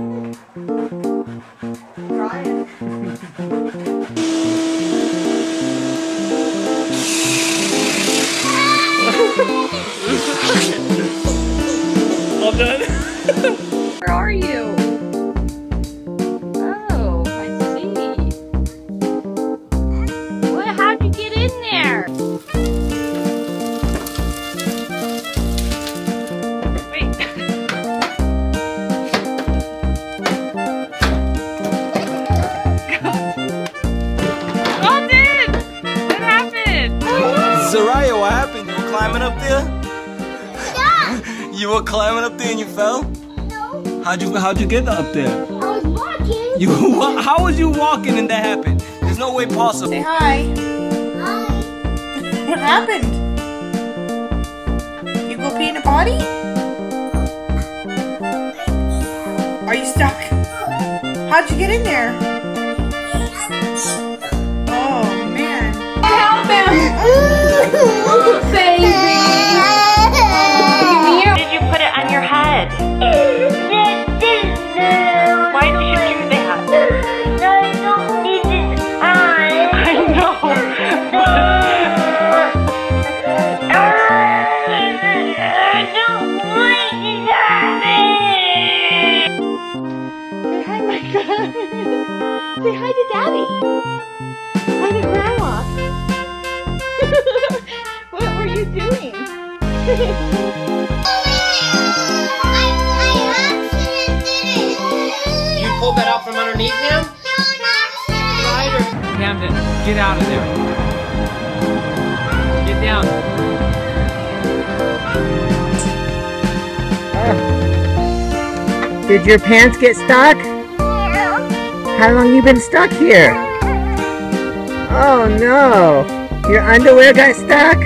All done? climbing up there? You were climbing up there and you fell? No, How'd you how'd you get up there? I was walking. You how was you walking and that happened? There's no way possible. Say hi. Hi. What happened? You go pee in a potty? Are you stuck? How'd you get in there? Say hi, Micah. Say hi to Daddy. Hi to Grandma. what were you doing? You pulled that out from underneath him? Ryder. Camden, get out of there. Did your pants get stuck? How long you been stuck here? Oh no! Your underwear got stuck?